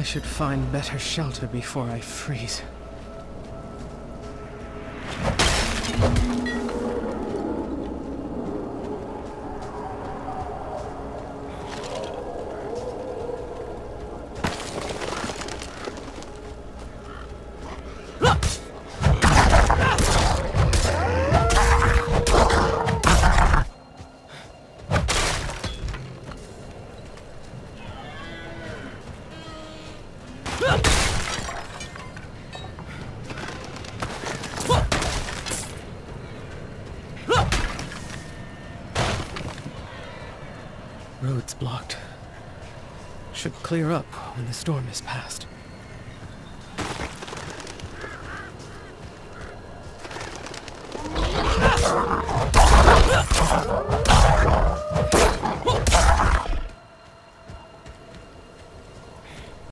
I should find better shelter before I freeze. Road's blocked. Should clear up when the storm is past.